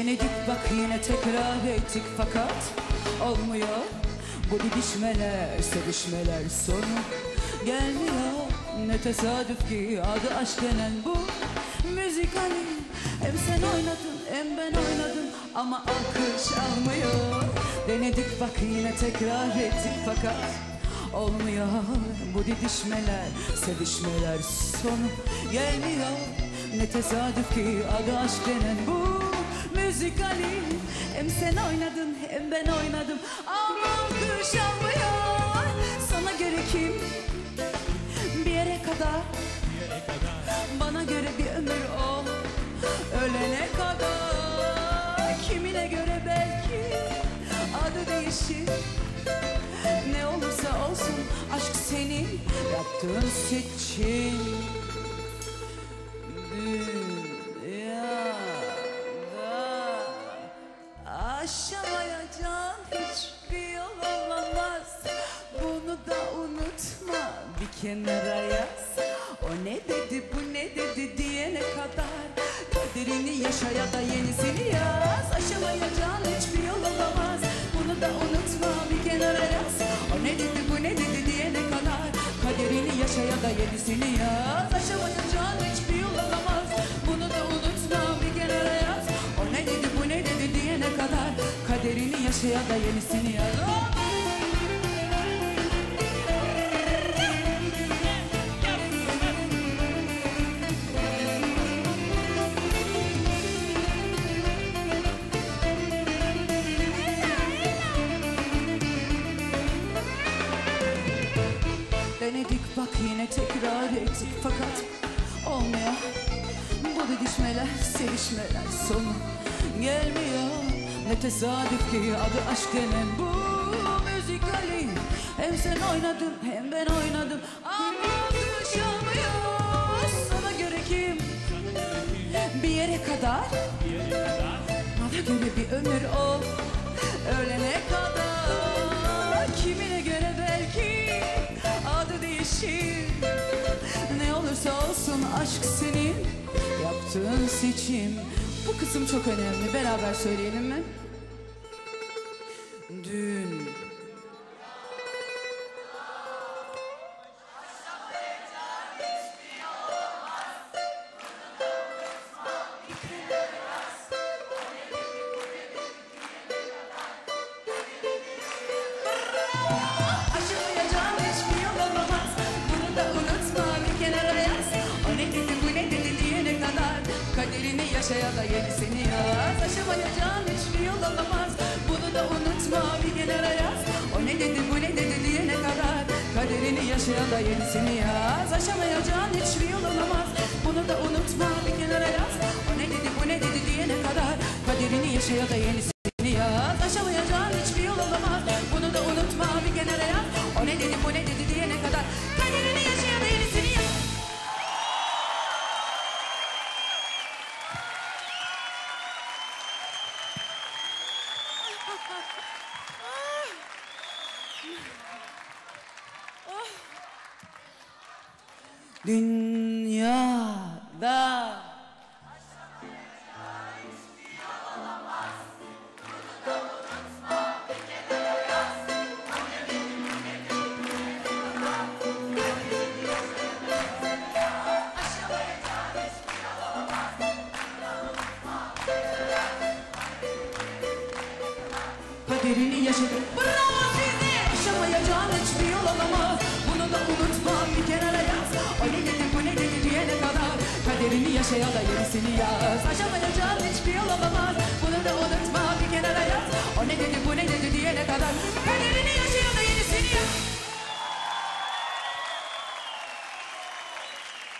Denedik bak yine tekrar ettik fakat olmuyor. Bu didişmeler, sevişmeler sonu. Gelmiyor Ne tesadüf ki adı aşk denen bu müzik hani. Hem sen oynadın hem ben oynadım ama alkış almıyor. Denedik bak yine tekrar ettik fakat Olmuyor. Bu didişmeler, sevişmeler sonu. Gelmiyor Ne tesadüf ki adı aşk denen bu müzikali Hem sen oynadın hem ben oynadım. Ama alkış almıyor Sana göre kim? Bir yere kadar. Bana göre bir ömür o. Ölene kadar. Kimine göre belki adı değişir. Ne olursa olsun aşk senin yaptığın seçim kenara yaz O ne dedi bu ne dedi diyene kadar Kaderini yaşa ya da yenisini yaz. Aşamayacağın hiçbir yol olamaz. Bunu da unutma bir kenara yaz O ne dedi bu ne dedi diyene kadar Kaderini yaşa ya da yenisini yaz. Aşamayacağın hiçbir yol olamaz. Bunu da unutma bir kenara yaz O ne dedi bu ne dedi diyene kadar Kaderini yaşa ya da yenisini yaz yine tekrar ettik fakat olmuyor Bu didişmeler, sevişmeler sonu gelmiyor. Ne tesadüf ki adı aşk denen bu müzikali Hem sen oynadın hem ben oynadım. Ama alkışlamıyor Sana göre kim? Bir yere kadar. Bana göre bir ömür ol. Ölene kadar aşk senin. Yaptığın seçim. Bu kısım çok önemli. Beraber söyleyelim mi? Dün Kaderini yaşa ya da yenisini yaz Aşamayacağım hiçbir yol olamaz Bunu da unutma bir kenara yaz. O ne dedi bu ne dedi diyene kadar? Kaderini yaşa ya da yenisini yaz. Aşamayacağın hiçbir yol olamaz Bunu da unutma bir kenara yaz. O ne dedi bu ne dedi diyene kadar? Kaderini yaşa ya da yenisini dünya Kaderini yaşadım Bravo size Yaşamayacağın hiçbir yol olamaz. Bunu da unutma bir kenara yaz. O ne dedi bu ne dedi diyene kadar. Kaderini yaşa ya da yenisini yaz. Aşamayacağın hiçbir yol olamaz. Bunu da unutma bir kenara yaz. O ne dedi